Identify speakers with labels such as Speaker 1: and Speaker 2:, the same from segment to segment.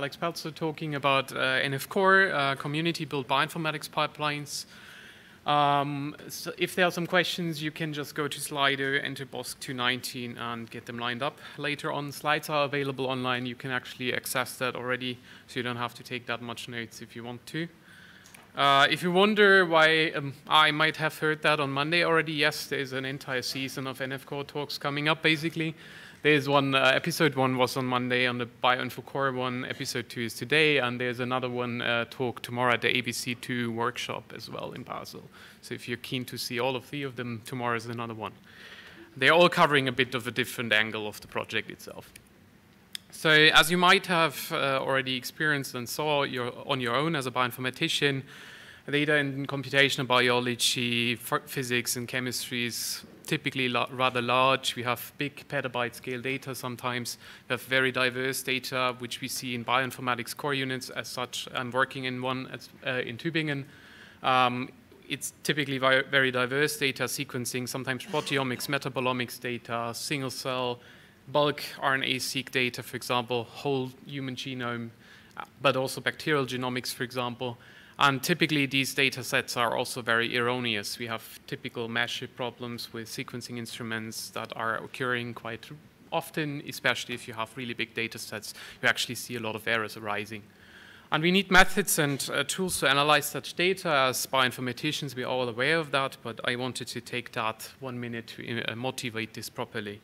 Speaker 1: Alex Peltzer talking about uh, NF Core, uh, community-built bioinformatics pipelines. Um, so if there are some questions, you can just go to Slido, enter BOSC 219, and get them lined up. Later on, slides are available online. You can actually access that already, so you don't have to take that much notes if you want to. Uh, if you wonder why um, I might have heard that on Monday already, yes, there's an entire season of NF Core talks coming up, basically. There's one, uh, episode one was on Monday on the BioInfo Core one, episode two is today, and there's another one uh, talk tomorrow at the ABC2 workshop as well in Basel. So if you're keen to see all of three of them, tomorrow is another one. They're all covering a bit of a different angle of the project itself. So as you might have uh, already experienced and saw on your own as a bioinformatician, data in computational biology, physics and chemistry is typically rather large. We have big petabyte scale data sometimes. We have very diverse data, which we see in bioinformatics core units as such. I'm working in one uh, in Tübingen. Um, it's typically very diverse data sequencing, sometimes proteomics, metabolomics data, single cell, bulk RNA-seq data, for example, whole human genome, but also bacterial genomics, for example. And typically these data sets are also very erroneous. We have typical mashup problems with sequencing instruments that are occurring quite often, especially if you have really big data sets, you actually see a lot of errors arising. And we need methods and uh, tools to analyze such data. As bioinformaticians, we're all aware of that, but I wanted to take that one minute to uh, motivate this properly.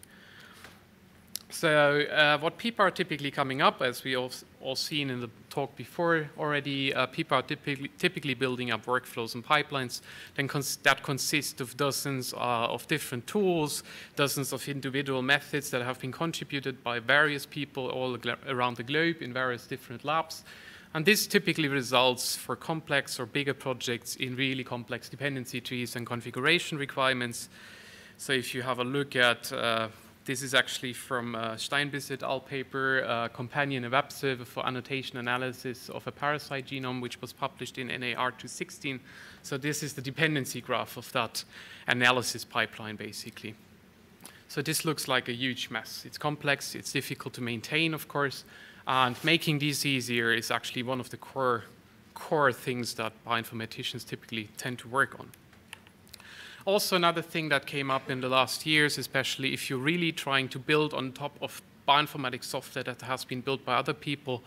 Speaker 1: So uh, what people are typically coming up, as we all, all seen in the talk before already, uh, people are typically, typically, building up workflows and pipelines then cons that consist of dozens uh, of different tools, dozens of individual methods that have been contributed by various people all around the globe in various different labs. And this typically results for complex or bigger projects in really complex dependency trees and configuration requirements. So if you have a look at uh, this is actually from uh, Steinbiss et al. paper, Companion Web Server for Annotation Analysis of a Parasite Genome, which was published in NAR 216. So this is the dependency graph of that analysis pipeline, basically. So this looks like a huge mess. It's complex, it's difficult to maintain, of course, and making this easier is actually one of the core, core things that bioinformaticians typically tend to work on. Also, another thing that came up in the last years, especially if you're really trying to build on top of bioinformatics software that has been built by other people,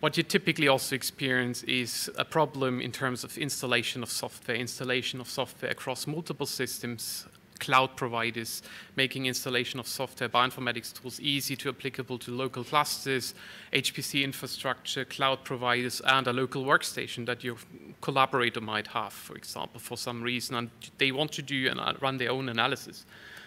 Speaker 1: what you typically also experience is a problem in terms of installation of software, installation of software across multiple systems, cloud providers, making installation of software bioinformatics tools easy to applicable to local clusters, HPC infrastructure, cloud providers, and a local workstation that your collaborator might have, for example, for some reason, and they want to do and uh, run their own analysis.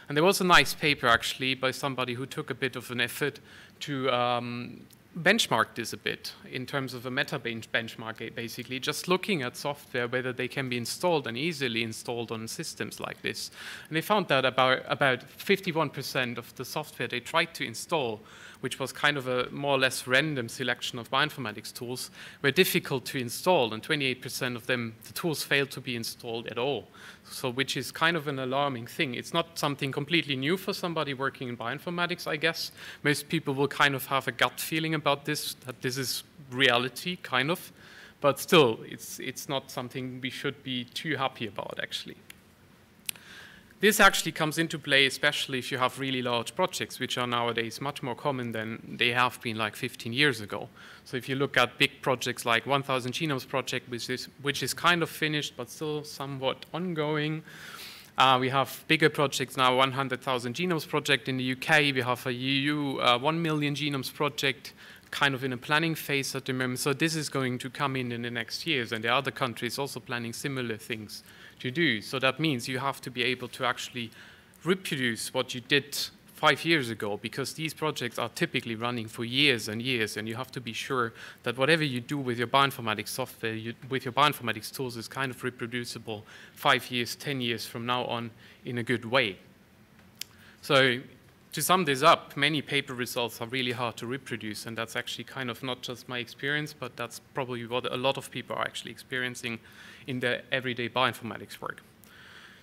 Speaker 1: And there was a nice paper, actually, by somebody who took a bit of an effort to um, benchmarked this a bit in terms of a meta benchmark, eh, basically, just looking at software, whether they can be installed and easily installed on systems like this. And they found that about, about 51% of the software they tried to install which was kind of a more or less random selection of bioinformatics tools, were difficult to install, and 28% of them, the tools failed to be installed at all. So, which is kind of an alarming thing. It's not something completely new for somebody working in bioinformatics, I guess. Most people will kind of have a gut feeling about this, that this is reality, kind of. But still, it's, it's not something we should be too happy about, actually. This actually comes into play, especially if you have really large projects, which are nowadays much more common than they have been like 15 years ago. So if you look at big projects like 1000 Genomes Project, which is, which is kind of finished but still somewhat ongoing, uh, we have bigger projects now, 100,000 Genomes Project in the UK. We have a EU uh, 1 million Genomes Project kind of in a planning phase at the moment. So this is going to come in in the next years, and the other countries also planning similar things to do. So that means you have to be able to actually reproduce what you did five years ago because these projects are typically running for years and years and you have to be sure that whatever you do with your bioinformatics software, you, with your bioinformatics tools is kind of reproducible five years, 10 years from now on in a good way. So to sum this up, many paper results are really hard to reproduce, and that's actually kind of not just my experience, but that's probably what a lot of people are actually experiencing in their everyday bioinformatics work.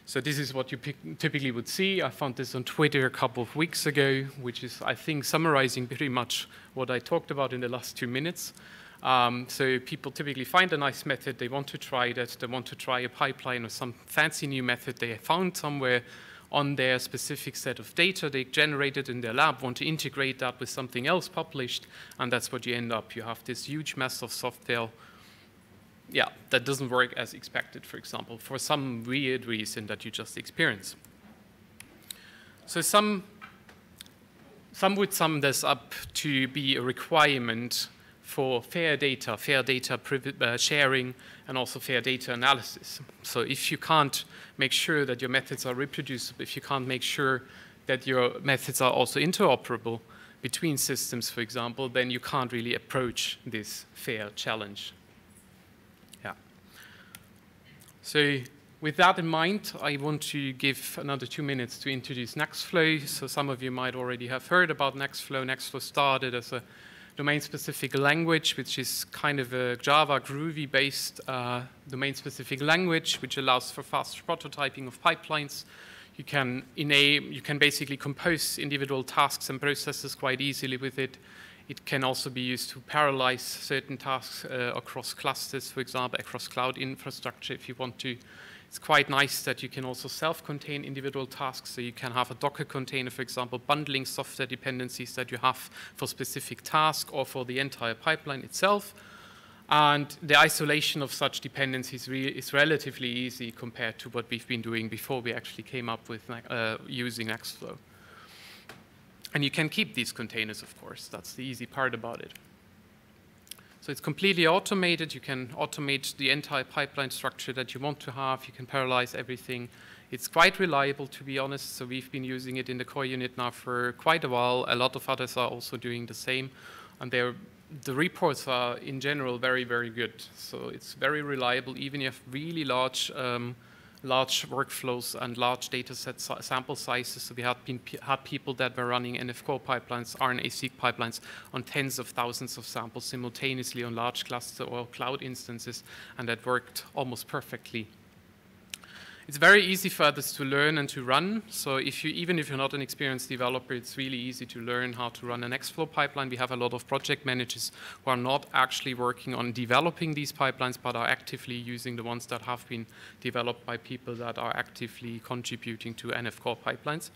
Speaker 1: So this is what you typically would see. I found this on Twitter a couple of weeks ago, which is, I think, summarizing pretty much what I talked about in the last two minutes. Um, so people typically find a nice method, they want to try that, they want to try a pipeline or some fancy new method they found somewhere on their specific set of data they generated in their lab, want to integrate that with something else published, and that's what you end up. You have this huge mess of software yeah, that doesn't work as expected, for example, for some weird reason that you just experience. So some, some would sum this up to be a requirement for fair data, fair data uh, sharing, and also fair data analysis. So if you can't make sure that your methods are reproducible, if you can't make sure that your methods are also interoperable between systems, for example, then you can't really approach this fair challenge. Yeah. So with that in mind, I want to give another two minutes to introduce Nextflow. So some of you might already have heard about Nextflow. Nextflow started as a domain-specific language, which is kind of a Java Groovy-based uh, domain-specific language, which allows for fast prototyping of pipelines. You can enable, you can basically compose individual tasks and processes quite easily with it. It can also be used to parallelize certain tasks uh, across clusters, for example, across cloud infrastructure if you want to. It's quite nice that you can also self-contain individual tasks. So you can have a Docker container, for example, bundling software dependencies that you have for specific task or for the entire pipeline itself. And the isolation of such dependencies re is relatively easy compared to what we've been doing before we actually came up with uh, using Nextflow. And you can keep these containers, of course. That's the easy part about it. So it's completely automated. You can automate the entire pipeline structure that you want to have. You can parallelize everything. It's quite reliable, to be honest. So we've been using it in the core unit now for quite a while. A lot of others are also doing the same. And the reports are, in general, very, very good. So it's very reliable, even if really large um, large workflows and large data set sample sizes. So we had, been, had people that were running NF-core pipelines, RNA-seq pipelines on tens of thousands of samples simultaneously on large cluster or cloud instances, and that worked almost perfectly. It's very easy for others to learn and to run. So if you, even if you're not an experienced developer, it's really easy to learn how to run an Nextflow pipeline. We have a lot of project managers who are not actually working on developing these pipelines, but are actively using the ones that have been developed by people that are actively contributing to NF core pipelines.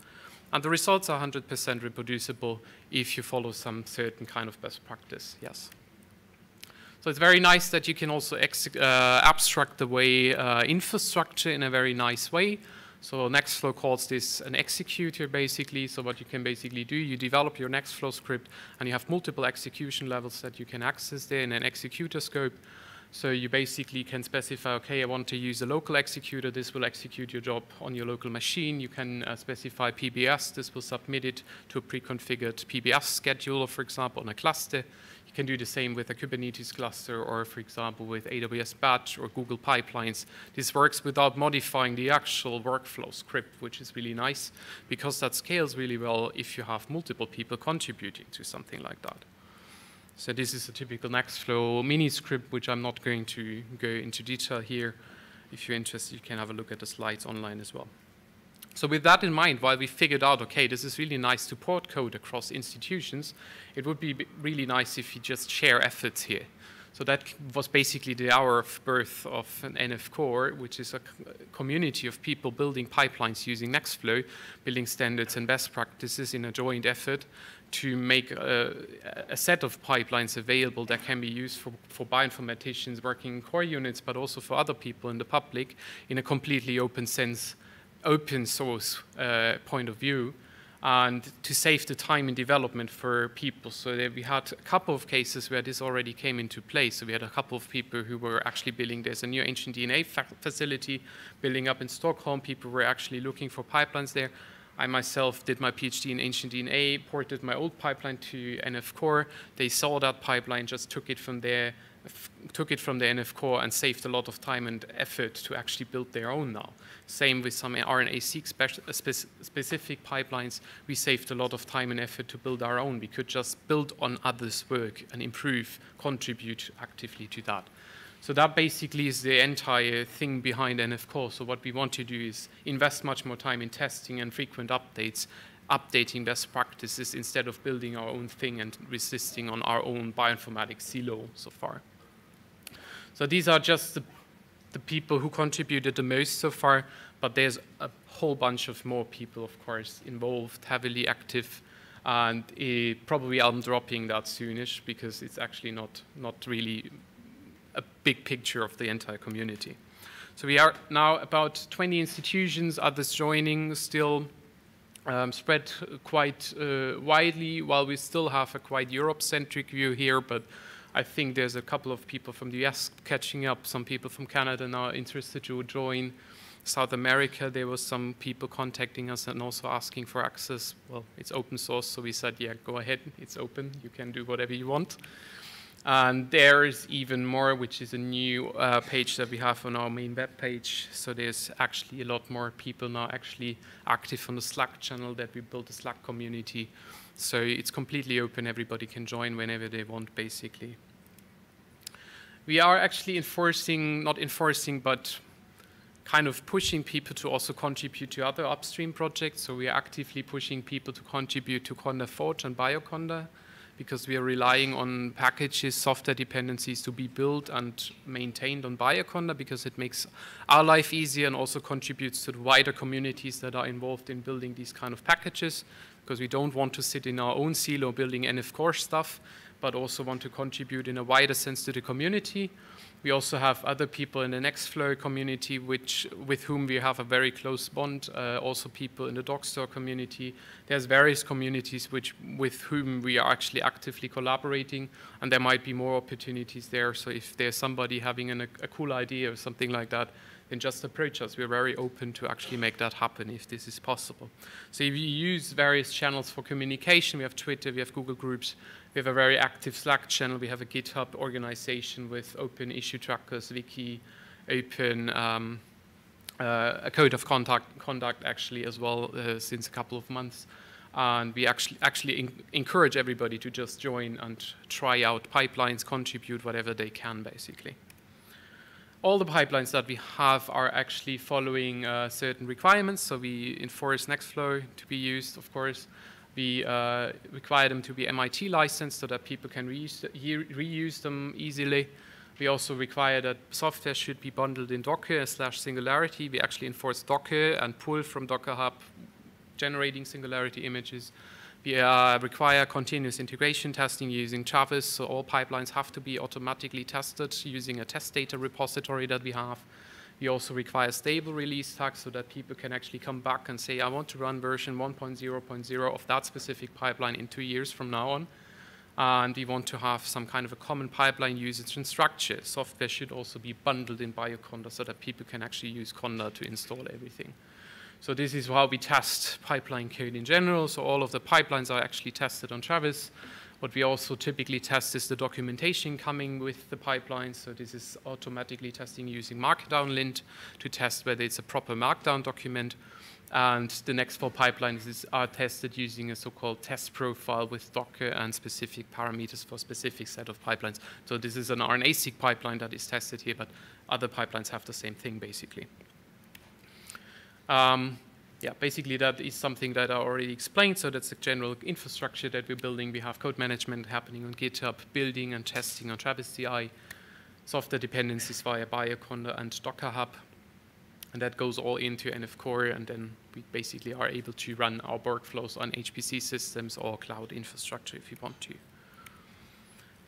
Speaker 1: And the results are 100% reproducible if you follow some certain kind of best practice, yes. So it's very nice that you can also uh, abstract the way uh, infrastructure in a very nice way. So Nextflow calls this an executor, basically. So what you can basically do, you develop your Nextflow script, and you have multiple execution levels that you can access there in an executor scope. So you basically can specify, okay, I want to use a local executor. This will execute your job on your local machine. You can uh, specify PBS. This will submit it to a pre-configured PBS scheduler, for example, on a cluster. You can do the same with a Kubernetes cluster or, for example, with AWS Batch or Google Pipelines. This works without modifying the actual workflow script, which is really nice because that scales really well if you have multiple people contributing to something like that. So this is a typical Nextflow mini script, which I'm not going to go into detail here. If you're interested, you can have a look at the slides online as well. So with that in mind, while we figured out, okay, this is really nice to port code across institutions, it would be really nice if you just share efforts here. So that was basically the hour of birth of an NF Core, which is a community of people building pipelines using Nextflow, building standards and best practices in a joint effort to make a, a set of pipelines available that can be used for, for bioinformaticians working in core units, but also for other people in the public in a completely open sense open source uh, point of view and to save the time in development for people. So we had a couple of cases where this already came into play. So we had a couple of people who were actually building, there's a new ancient DNA fa facility building up in Stockholm. People were actually looking for pipelines there. I myself did my PhD in ancient DNA, ported my old pipeline to NF Core. They saw that pipeline, just took it from there, took it from the NF core and saved a lot of time and effort to actually build their own now. Same with some RNA-seq uh, specific pipelines. We saved a lot of time and effort to build our own. We could just build on others' work and improve, contribute actively to that. So that basically is the entire thing behind NF Core. So what we want to do is invest much more time in testing and frequent updates, updating best practices instead of building our own thing and resisting on our own bioinformatics silo so far. So these are just the, the people who contributed the most so far, but there's a whole bunch of more people, of course, involved, heavily active, and uh, probably I'm dropping that soonish because it's actually not, not really a big picture of the entire community. So we are now about 20 institutions, others joining, still um, spread quite uh, widely, while we still have a quite Europe-centric view here, but I think there's a couple of people from the US catching up, some people from Canada now interested to join. South America, there was some people contacting us and also asking for access. Well, it's open source, so we said, yeah, go ahead, it's open, you can do whatever you want. And there's even more, which is a new uh, page that we have on our main web page. So there's actually a lot more people now actually active on the Slack channel that we built a Slack community. So it's completely open. Everybody can join whenever they want, basically. We are actually enforcing, not enforcing, but kind of pushing people to also contribute to other upstream projects. So we are actively pushing people to contribute to Conda Forge and Bioconda because we are relying on packages, software dependencies to be built and maintained on Bioconda because it makes our life easier and also contributes to the wider communities that are involved in building these kind of packages because we don't want to sit in our own silo building NF core stuff, but also want to contribute in a wider sense to the community. We also have other people in the Nextflow community which, with whom we have a very close bond, uh, also people in the Dockstore community. There's various communities which, with whom we are actually actively collaborating, and there might be more opportunities there. So if there's somebody having an, a cool idea or something like that, then just approach us. We're very open to actually make that happen if this is possible. So if you use various channels for communication, we have Twitter, we have Google Groups, we have a very active Slack channel. We have a GitHub organization with open issue trackers, wiki, open um, uh, a code of conduct, conduct actually as well uh, since a couple of months. And we actually, actually encourage everybody to just join and try out pipelines, contribute whatever they can, basically. All the pipelines that we have are actually following uh, certain requirements. So we enforce Nextflow to be used, of course. We uh, require them to be MIT licensed so that people can reuse, reuse them easily. We also require that software should be bundled in Docker slash Singularity. We actually enforce Docker and pull from Docker Hub generating Singularity images. We uh, require continuous integration testing using Travis, so all pipelines have to be automatically tested using a test data repository that we have. We also require stable release tags so that people can actually come back and say, I want to run version 1.0.0 of that specific pipeline in two years from now on. And we want to have some kind of a common pipeline usage and structure. Software should also be bundled in Bioconda so that people can actually use Conda to install everything. So this is how we test pipeline code in general. So all of the pipelines are actually tested on Travis. What we also typically test is the documentation coming with the pipeline. So this is automatically testing using Markdown lint to test whether it's a proper Markdown document. And the Nextflow pipelines is, are tested using a so-called test profile with Docker and specific parameters for specific set of pipelines. So this is an RNA-seq pipeline that is tested here, but other pipelines have the same thing, basically. Um, yeah, basically that is something that I already explained. So that's the general infrastructure that we're building. We have code management happening on GitHub, building and testing on Travis CI, software dependencies via Bioconda and Docker Hub. And that goes all into NF Core, and then we basically are able to run our workflows on HPC systems or cloud infrastructure if you want to.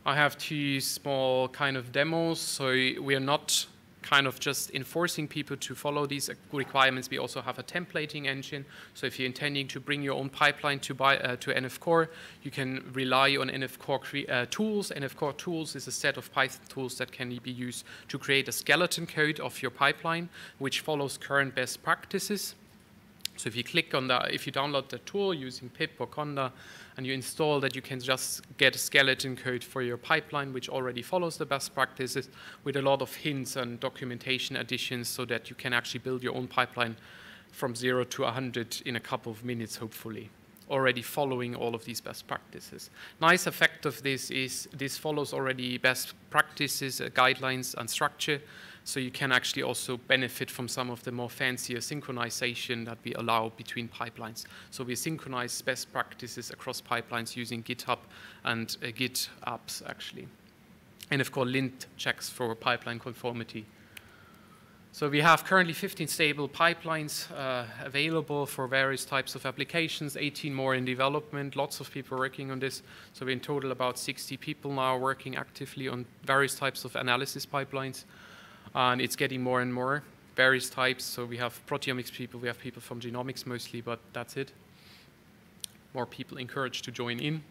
Speaker 1: I have two small kind of demos. So we are not kind of just enforcing people to follow these requirements. We also have a templating engine. So if you're intending to bring your own pipeline to, buy, uh, to NF Core, you can rely on NF Core uh, tools. NF Core tools is a set of Python tools that can be used to create a skeleton code of your pipeline, which follows current best practices. So if you click on that, if you download the tool using pip or conda, and you install that, you can just get a skeleton code for your pipeline, which already follows the best practices with a lot of hints and documentation additions so that you can actually build your own pipeline from zero to 100 in a couple of minutes, hopefully. already following all of these best practices. Nice effect of this is this follows already best practices, uh, guidelines, and structure. So you can actually also benefit from some of the more fancier synchronization that we allow between pipelines. So we synchronize best practices across pipelines using GitHub and uh, Git apps actually. And of course, lint checks for pipeline conformity. So we have currently 15 stable pipelines uh, available for various types of applications, 18 more in development, lots of people working on this. So we're in total about 60 people now working actively on various types of analysis pipelines. And it's getting more and more, various types. So we have proteomics people, we have people from genomics mostly, but that's it. More people encouraged to join in.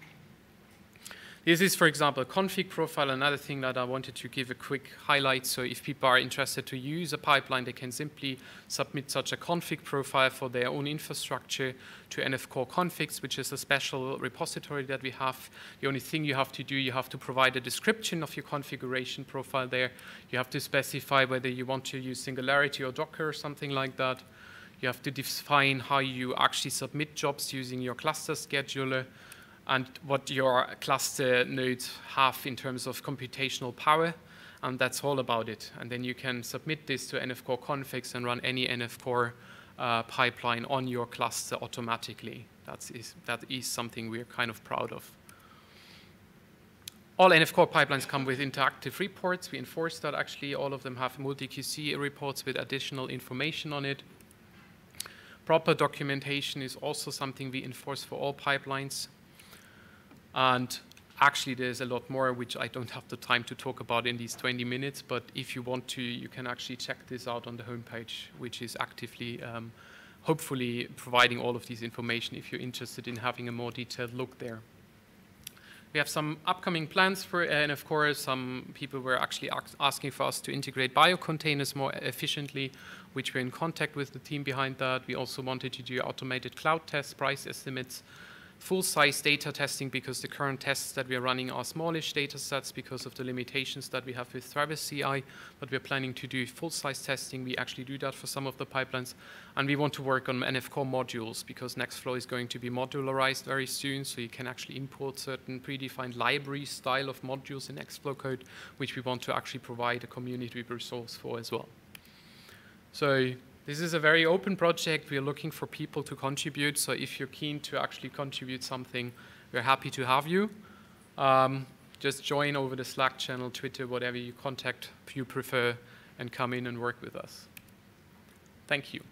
Speaker 1: This is, for example, a config profile, another thing that I wanted to give a quick highlight. So if people are interested to use a pipeline, they can simply submit such a config profile for their own infrastructure to NF Core configs, which is a special repository that we have. The only thing you have to do, you have to provide a description of your configuration profile there. You have to specify whether you want to use Singularity or Docker or something like that. You have to define how you actually submit jobs using your cluster scheduler and what your cluster nodes have in terms of computational power, and that's all about it. And then you can submit this to NFCore configs and run any NFCore uh, pipeline on your cluster automatically. That is, that is something we're kind of proud of. All NFCore pipelines come with interactive reports. We enforce that actually. All of them have MultiQC reports with additional information on it. Proper documentation is also something we enforce for all pipelines. And actually, there's a lot more which I don't have the time to talk about in these 20 minutes. But if you want to, you can actually check this out on the homepage, which is actively, um, hopefully, providing all of these information if you're interested in having a more detailed look there. We have some upcoming plans for, and of course, some people were actually asking for us to integrate biocontainers more efficiently, which we're in contact with the team behind that. We also wanted to do automated cloud tests, price estimates, full-size data testing because the current tests that we are running are smallish data sets because of the limitations that we have with Travis CI, but we're planning to do full-size testing. We actually do that for some of the pipelines. And we want to work on NF Core modules because Nextflow is going to be modularized very soon, so you can actually import certain predefined library style of modules in Nextflow code, which we want to actually provide a community resource for as well. So this is a very open project. We're looking for people to contribute. So if you're keen to actually contribute something, we're happy to have you. Um, just join over the Slack channel, Twitter, whatever you contact you prefer, and come in and work with us. Thank you.